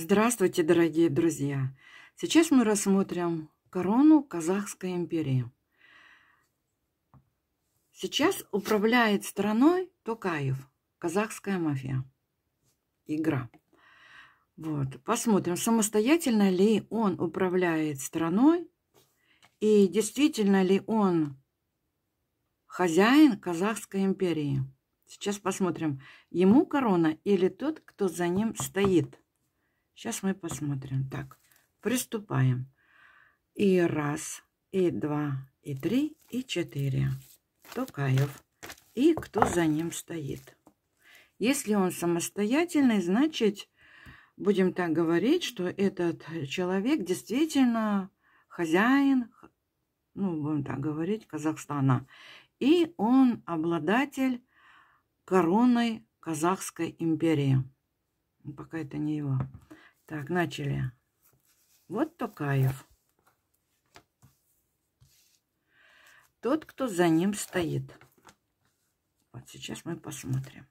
Здравствуйте, дорогие друзья! Сейчас мы рассмотрим корону Казахской империи. Сейчас управляет страной Токаев, казахская мафия. Игра. Вот. Посмотрим, самостоятельно ли он управляет страной и действительно ли он хозяин Казахской империи. Сейчас посмотрим, ему корона или тот, кто за ним стоит. Сейчас мы посмотрим. Так, приступаем. И раз, и два, и три, и четыре. Токаев. И кто за ним стоит. Если он самостоятельный, значит, будем так говорить, что этот человек действительно хозяин, ну, будем так говорить, Казахстана. И он обладатель короной Казахской империи. Пока это не его. Так, начали. Вот Токаев. Тот, кто за ним стоит. Вот сейчас мы посмотрим.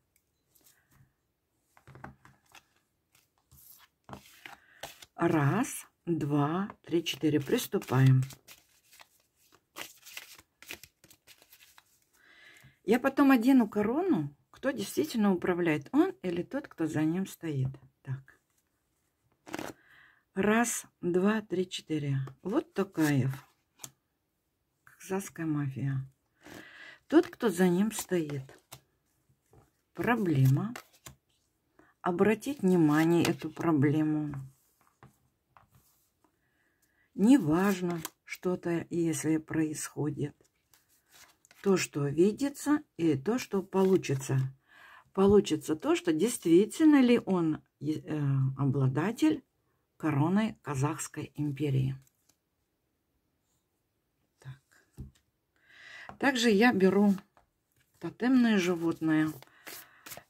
Раз, два, три, четыре. Приступаем. Я потом одену корону, кто действительно управляет, он или тот, кто за ним стоит. Так. Раз, два, три, четыре. Вот Токаев. Казахская мафия. Тот, кто за ним стоит. Проблема. Обратить внимание эту проблему. Неважно что-то, если происходит. То, что видится, и то, что получится. Получится то, что действительно ли он э, обладатель короной Казахской империи. Так. Также я беру тотемное животное.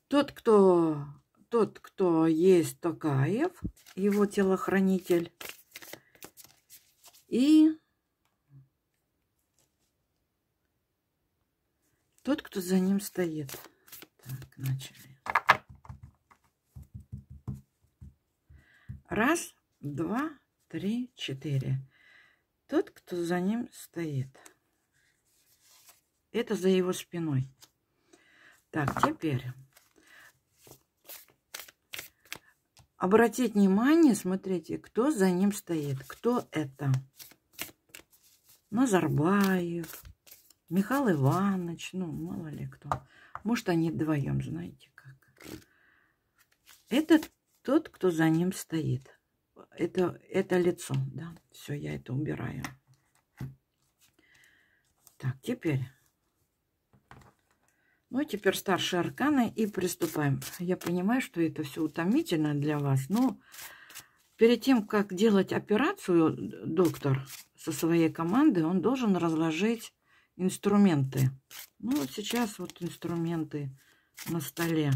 Тот, кто, тот, кто есть Токаев, его телохранитель, и тот, кто за ним стоит. Так, начали. Раз, два, три, четыре. Тот, кто за ним стоит. Это за его спиной. Так, теперь обратить внимание, смотрите, кто за ним стоит. Кто это? Назарбаев, Михаил Иванович, ну, мало ли кто. Может, они вдвоем, знаете как. Это тот, кто за ним стоит это, это лицо, да. Все, я это убираю. Так, теперь. Ну, теперь старшие арканы и приступаем. Я понимаю, что это все утомительно для вас, но перед тем, как делать операцию, доктор со своей командой, он должен разложить инструменты. Ну, вот сейчас вот инструменты на столе.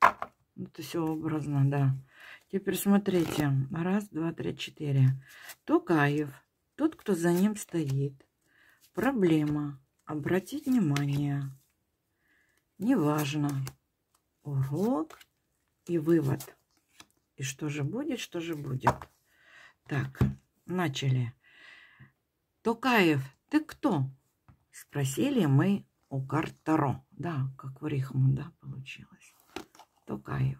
Это все образно, да. Теперь смотрите. Раз, два, три, четыре. Токаев. Тот, кто за ним стоит. Проблема. Обратить внимание. Неважно. Урок и вывод. И что же будет, что же будет. Так, начали. Токаев, ты кто? Спросили мы у карт. Да, как в рифму, да, получилось. Токаев.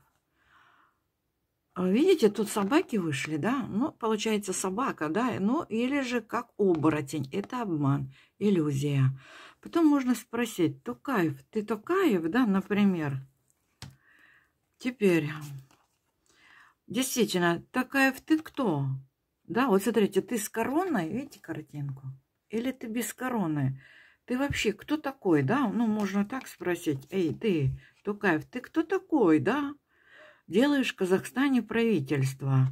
А видите, тут собаки вышли, да? Ну, получается собака, да? Ну, или же как оборотень. Это обман, иллюзия. Потом можно спросить, Токаев, ты Токаев, да, например? Теперь, действительно, Токаев, ты кто? Да, вот смотрите, ты с короной, видите картинку? Или ты без короны? Ты вообще кто такой, да? Ну, можно так спросить. Эй, ты, Токаев, ты кто такой, да? Делаешь в Казахстане правительство.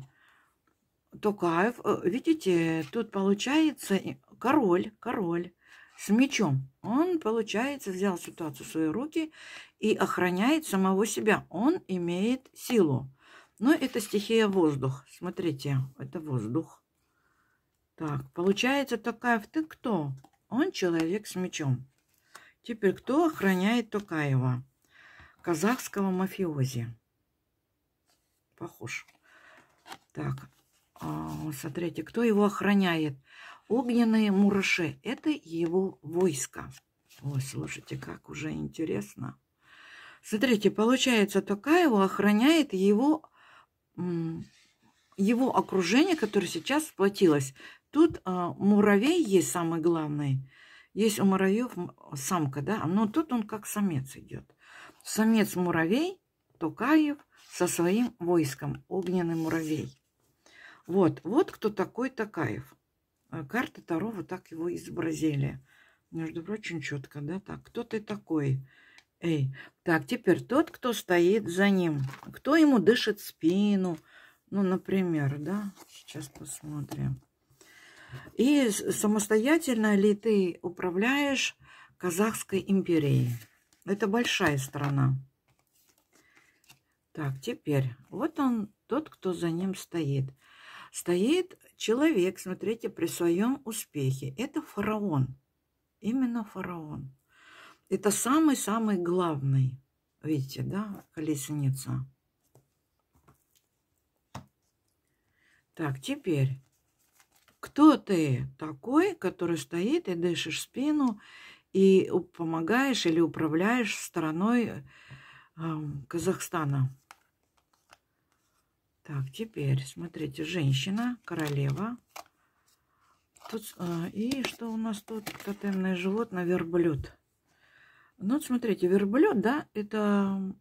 Токаев, э, видите, тут получается король, король с мечом. Он, получается, взял ситуацию в свои руки и охраняет самого себя. Он имеет силу. Но это стихия воздух. Смотрите, это воздух. Так, получается, Токаев, ты кто? Он человек с мечом. Теперь, кто охраняет Токаева? Казахского мафиози похож. Так, а, смотрите, кто его охраняет? Огненные мураши. Это его войско. Ой, слушайте, как уже интересно. Смотрите, получается, Токаева охраняет его, его окружение, которое сейчас сплотилось. Тут а, муравей есть самый главный. Есть у муравьев самка, да, но тут он как самец идет. Самец муравей, Токаев, со своим войском, огненный муравей. Вот, вот кто такой Токаев. Э, карта Таро вот так его изобразили. Между прочим, четко, да? Так, кто ты такой? Эй, так, теперь тот, кто стоит за ним. Кто ему дышит спину? Ну, например, да? Сейчас посмотрим. И самостоятельно ли ты управляешь Казахской империей? Это большая страна. Так, теперь, вот он, тот, кто за ним стоит. Стоит человек, смотрите, при своем успехе. Это фараон. Именно фараон. Это самый-самый главный. Видите, да, колесница. Так, теперь, кто ты такой, который стоит и дышишь спину, и помогаешь или управляешь страной э, Казахстана? Так, теперь, смотрите, женщина, королева. Тут, э, и что у нас тут? Тотемное животное, верблюд. Ну, вот смотрите, верблюд, да, это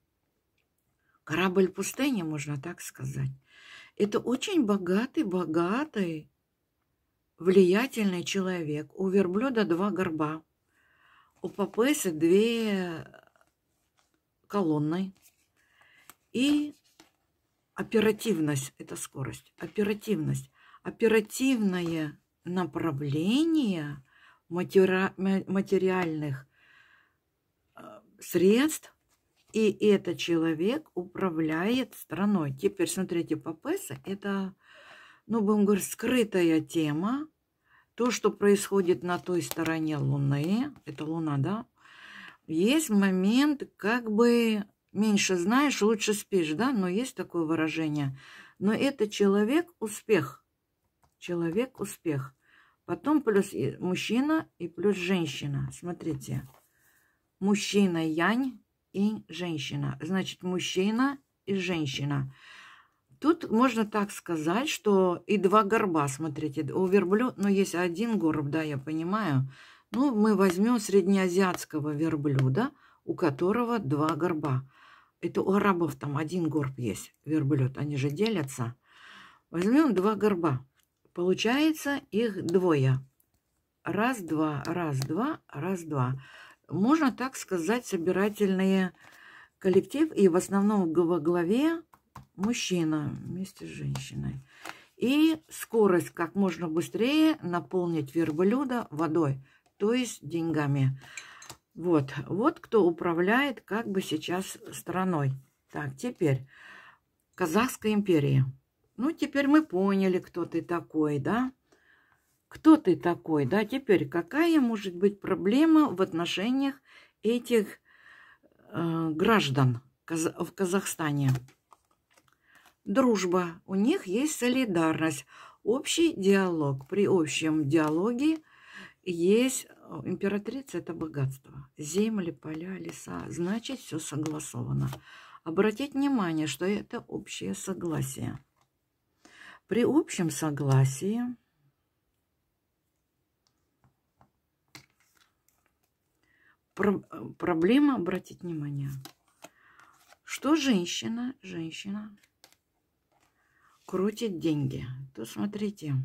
корабль пустыни, можно так сказать. Это очень богатый, богатый, влиятельный человек. У верблюда два горба. У папесы две колонны. И оперативность – это скорость. Оперативность. Оперативное направление матери... материальных средств, и этот человек управляет страной. Теперь смотрите, Папеса – это, ну, будем говорить, скрытая тема. То, что происходит на той стороне Луны, это Луна, да, есть момент, как бы меньше знаешь, лучше спишь, да, но есть такое выражение. Но это человек-успех. Человек-успех. Потом плюс мужчина и плюс женщина. Смотрите мужчина янь и женщина. Значит, мужчина и женщина. Тут можно так сказать, что и два горба, смотрите, у верблюда, ну, есть один горб, да, я понимаю. Ну, мы возьмем среднеазиатского верблюда, у которого два горба. Это у арабов там один горб есть, верблюд, они же делятся. Возьмем два горба. Получается их двое. Раз, два, раз, два, раз, два можно так сказать, собирательный коллектив. И в основном во главе мужчина вместе с женщиной. И скорость как можно быстрее наполнить верблюда водой, то есть деньгами. Вот, вот кто управляет как бы сейчас страной. Так, теперь Казахская империя. Ну, теперь мы поняли, кто ты такой, да? кто ты такой, да, теперь какая может быть проблема в отношениях этих э, граждан в Казахстане? Дружба, у них есть солидарность, общий диалог. При общем диалоге есть императрица – это богатство. Земли, поля, леса, значит, все согласовано. Обратить внимание, что это общее согласие. При общем согласии – Про проблема, обратить внимание, что женщина, женщина крутит деньги. То смотрите,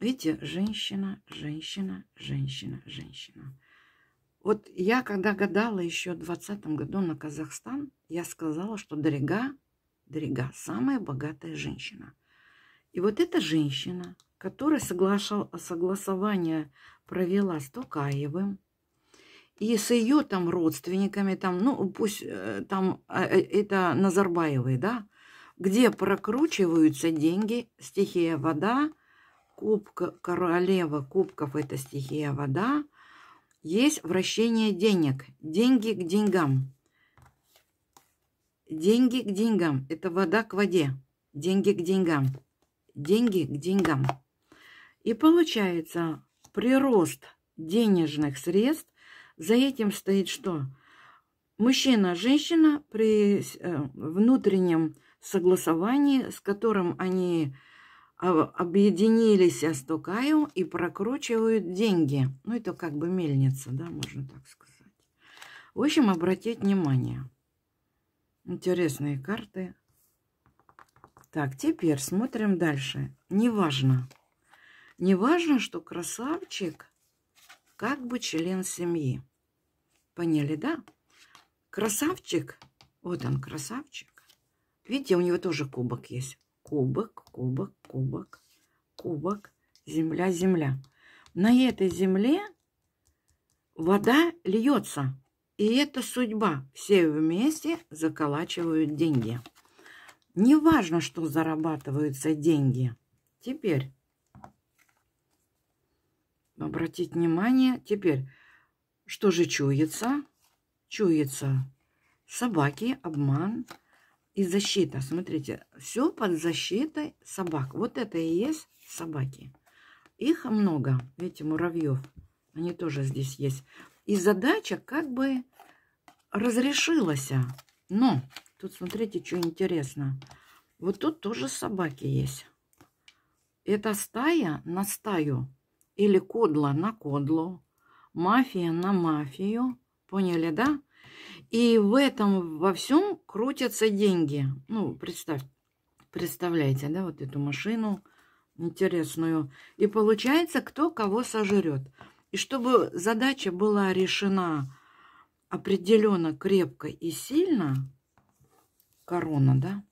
видите, женщина, женщина, женщина, женщина. Вот я, когда гадала еще в 2020 году на Казахстан, я сказала, что Дрига, Дрига самая богатая женщина. И вот эта женщина, которая соглашал, согласование провела с Токаевым, и с ее там родственниками, там, ну, пусть э, там э, э, это Назарбаевы, да, где прокручиваются деньги, стихия вода, кубка, королева кубков – это стихия вода, есть вращение денег, деньги к деньгам. Деньги к деньгам – это вода к воде. деньги к деньгам. Деньги к деньгам. И получается прирост денежных средств. За этим стоит что? Мужчина, женщина при э, внутреннем согласовании, с которым они объединились с Токаю и прокручивают деньги. Ну, это как бы мельница, да, можно так сказать. В общем, обратить внимание. Интересные карты. Так, теперь смотрим дальше. Неважно. Неважно, что красавчик как бы член семьи. Поняли, да? Красавчик. Вот он, красавчик. Видите, у него тоже кубок есть. Кубок, кубок, кубок, кубок, земля, земля. На этой земле вода льется. И это судьба. Все вместе заколачивают деньги. Неважно, что зарабатываются деньги. Теперь обратить внимание. Теперь, что же чуется? Чуется собаки, обман и защита. Смотрите, все под защитой собак. Вот это и есть собаки. Их много. Видите, муравьев. Они тоже здесь есть. И задача как бы разрешилась. Но тут смотрите, что интересно. Вот тут тоже собаки есть. Это стая на стаю. Или кодла на кодлу. Мафия на мафию. Поняли, да? И в этом во всем крутятся деньги. Ну, представь, представляете, да, вот эту машину интересную. И получается, кто кого сожрет. И чтобы задача была решена определенно крепко и сильно, корона, да,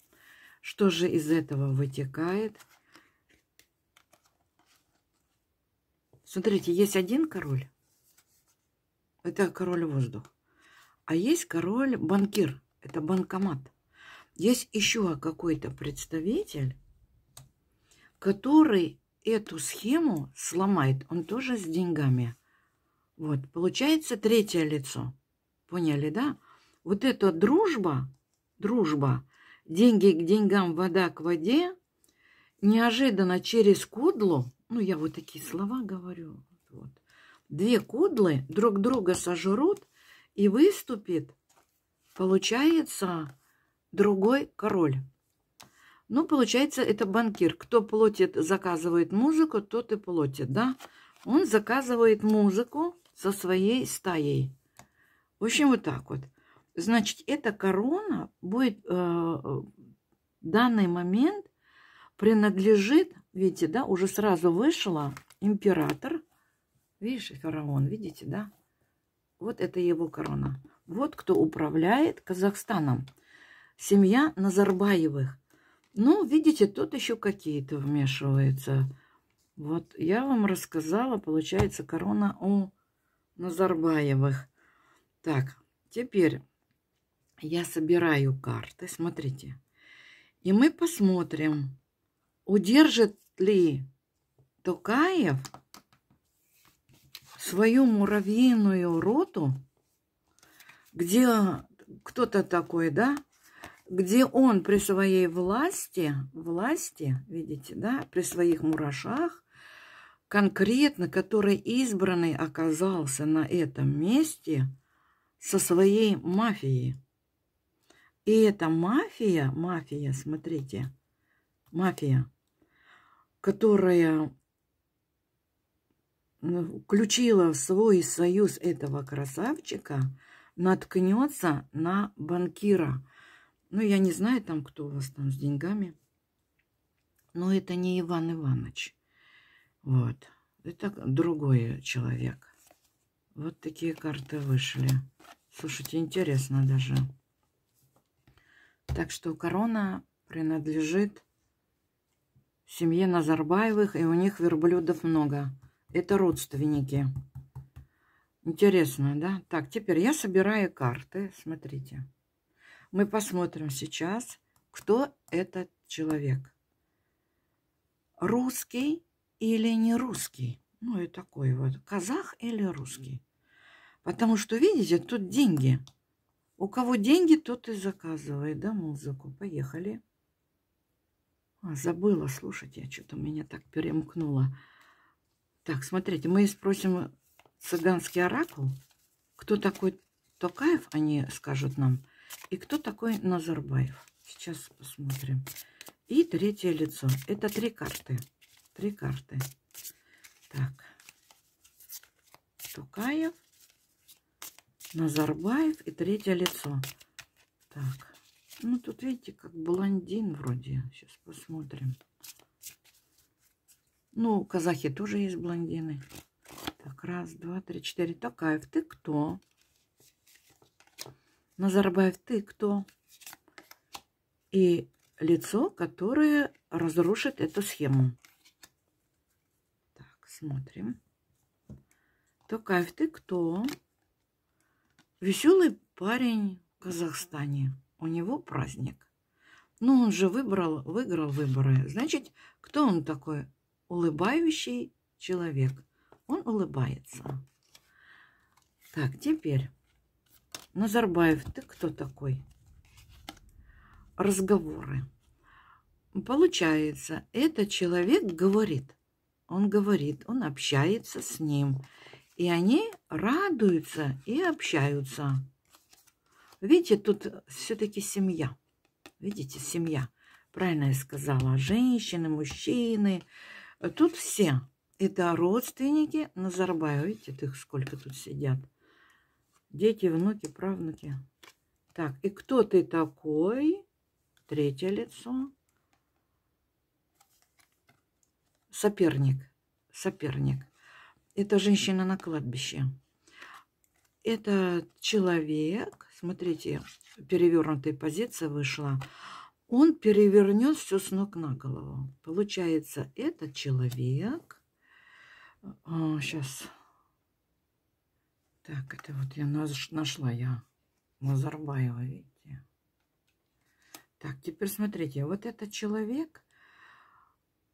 что же из этого вытекает? Смотрите, есть один король. Это король воздух. А есть король-банкир, это банкомат. Есть еще какой-то представитель, который эту схему сломает. Он тоже с деньгами. Вот, получается третье лицо. Поняли, да? Вот эта дружба, дружба, деньги к деньгам, вода к воде, неожиданно через кудлу, ну, я вот такие слова говорю, вот, две кудлы друг друга сожрут, и выступит, получается, другой король. Ну, получается, это банкир. Кто платит, заказывает музыку, тот и платит, да? Он заказывает музыку со своей стаей. В общем, вот так вот. Значит, эта корона будет э, в данный момент принадлежит, видите, да, уже сразу вышла император. Видишь, фараон, видите, да? Вот это его корона. Вот кто управляет Казахстаном. Семья Назарбаевых. Ну, видите, тут еще какие-то вмешиваются. Вот я вам рассказала, получается, корона у Назарбаевых. Так, теперь я собираю карты, смотрите. И мы посмотрим, удержит ли Токаев свою муравьиную роту, где кто-то такой, да, где он при своей власти, власти, видите, да, при своих мурашах, конкретно, который избранный оказался на этом месте со своей мафией. И эта мафия, мафия, смотрите, мафия, которая включила в свой союз этого красавчика, наткнется на банкира. Ну, я не знаю там, кто у вас там с деньгами. Но это не Иван Иванович. Вот. Это другой человек. Вот такие карты вышли. Слушайте, интересно даже. Так что корона принадлежит семье Назарбаевых, и у них верблюдов много. Это родственники. Интересно, да? Так, теперь я собираю карты. Смотрите. Мы посмотрим сейчас, кто этот человек. Русский или не русский? Ну, и такой вот. Казах или русский? Потому что, видите, тут деньги. У кого деньги, тот и заказывает, да, музыку. Поехали. А, забыла, слушайте, что-то меня так перемкнуло. Так, смотрите, мы спросим цыганский оракул. Кто такой Токаев, они скажут нам. И кто такой Назарбаев. Сейчас посмотрим. И третье лицо. Это три карты. Три карты. Так. Токаев, Назарбаев и третье лицо. Так. Ну, тут, видите, как блондин вроде. Сейчас посмотрим. Ну, казахи тоже есть блондины. Так, раз, два, три, четыре. Такаев, ты кто? Назарбаев, ты кто? И лицо, которое разрушит эту схему. Так, смотрим. Токаев, ты кто? Веселый парень в Казахстане. У него праздник. Ну, он же выбрал, выиграл выборы. Значит, кто он такой? Улыбающий человек. Он улыбается. Так, теперь. Назарбаев, ты кто такой? Разговоры. Получается, этот человек говорит. Он говорит, он общается с ним. И они радуются и общаются. Видите, тут все-таки семья. Видите, семья. Правильно я сказала. Женщины, мужчины. Тут все. Это родственники Назарбаева. Видите, их сколько тут сидят. Дети, внуки, правнуки. Так, и кто ты такой? Третье лицо. Соперник. Соперник. Это женщина на кладбище. Это человек, смотрите, перевернутая позиция вышла. Он перевернет все с ног на голову. Получается, этот человек... сейчас а, так, это вот я нашла я Назарбаева, видите. Так, теперь смотрите, вот этот человек,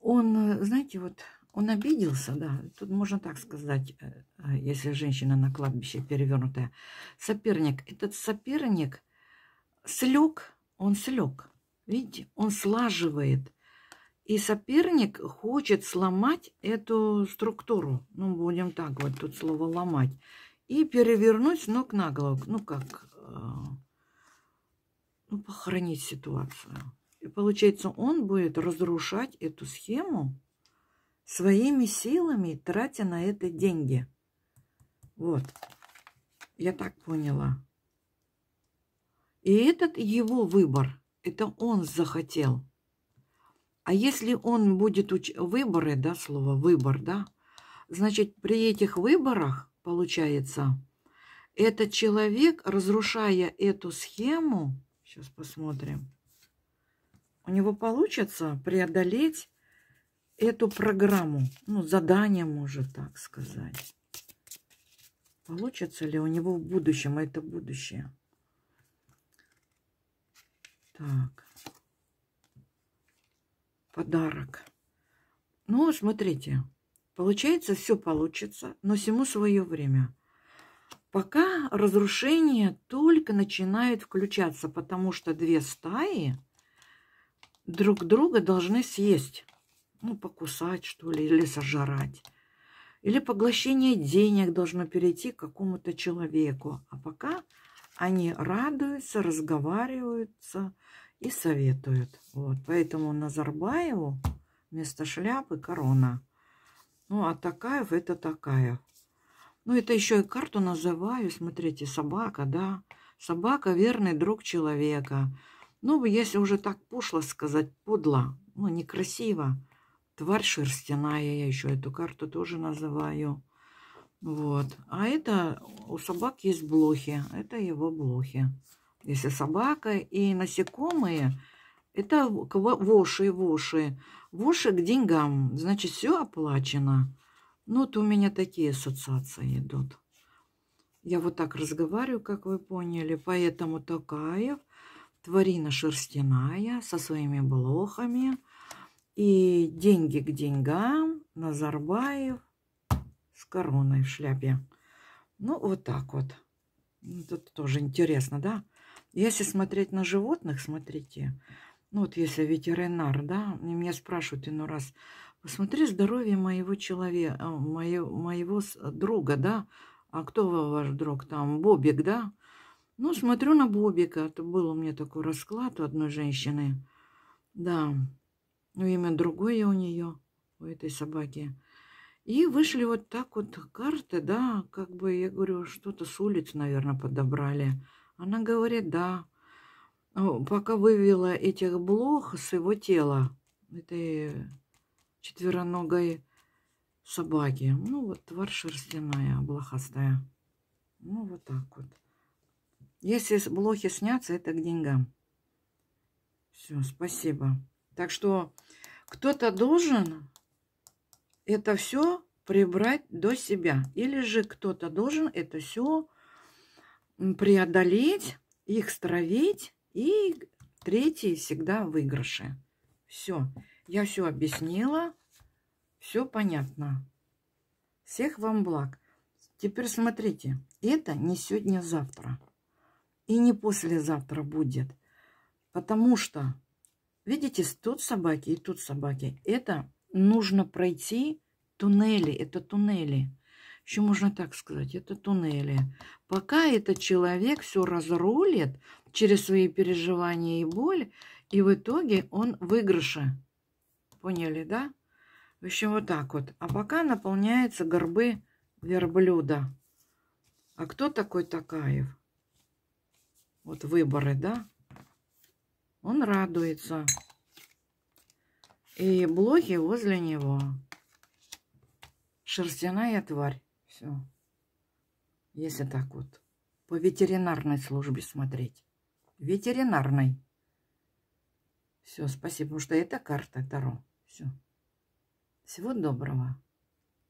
он, знаете, вот он обиделся, да, тут можно так сказать, э, э, если женщина на кладбище перевернутая. Соперник, этот соперник слег, он слег, видите, он слаживает. И соперник хочет сломать эту структуру. Ну, будем так вот, тут слово ломать и перевернуть ног на голову. Ну, как, э, ну, похоронить ситуацию. И получается, он будет разрушать эту схему своими силами, тратя на это деньги. Вот. Я так поняла. И этот его выбор. Это он захотел. А если он будет уч... выборы, да, слово выбор, да, значит, при этих выборах получается. Этот человек, разрушая эту схему, сейчас посмотрим, у него получится преодолеть эту программу, ну, задание, может так сказать. Получится ли у него в будущем это будущее? Так. Подарок. Ну, смотрите. Получается, все получится, но всему свое время. Пока разрушение только начинает включаться, потому что две стаи друг друга должны съесть. Ну, покусать, что ли, или сожрать. Или поглощение денег должно перейти к какому-то человеку. А пока они радуются, разговариваются и советуют. Вот. Поэтому Назарбаеву вместо шляпы корона. Ну, а Такаев это Такаев. Ну, это еще и карту называю. Смотрите, собака, да. Собака – верный друг человека. Ну, если уже так пошло сказать, подло, ну, некрасиво. Тварь шерстяная, я еще эту карту тоже называю. Вот. А это у собак есть блохи. Это его блохи. Если собака и насекомые, это воши, воши. Воши к деньгам. Значит, все оплачено. Ну, вот у меня такие ассоциации идут. Я вот так разговариваю, как вы поняли. Поэтому Токаев, тварина шерстяная, со своими блохами. И деньги к деньгам, Назарбаев короной в шляпе. Ну, вот так вот. Тут тоже интересно, да? Если смотреть на животных, смотрите, ну вот если ветеринар, да, меня спрашивают иной раз, посмотри здоровье моего человека, а, моего, моего друга, да, а кто ваш друг там, Бобик, да? Ну, смотрю на Бобика, это был у меня такой расклад у одной женщины, да, ну, имя другое у нее, у этой собаки. И вышли вот так вот карты, да, как бы, я говорю, что-то с улиц, наверное, подобрали. Она говорит, да, пока вывела этих блох с его тела, этой четвероногой собаки. Ну, вот тварь шерстяная, блохастая. Ну, вот так вот. Если блохи снятся, это к деньгам. Все, спасибо. Так что кто-то должен это все прибрать до себя. Или же кто-то должен это все преодолеть, их стравить и третий всегда выигрыши. Все. Я все объяснила. Все понятно. Всех вам благ. Теперь смотрите. Это не сегодня-завтра. И не послезавтра будет. Потому что, видите, тут собаки и тут собаки. Это нужно пройти туннели. Это туннели. Еще можно так сказать, это туннели. Пока этот человек все разрулит через свои переживания и боль, и в итоге он выигрыше. Поняли, да? В общем, вот так вот. А пока наполняются горбы верблюда. А кто такой Такаев? Вот выборы, да? Он радуется. И блохи возле него. Шерстяная тварь. Все. Если так вот. По ветеринарной службе смотреть. Ветеринарной. Все, спасибо. Потому что это карта Таро. Все. Всего доброго.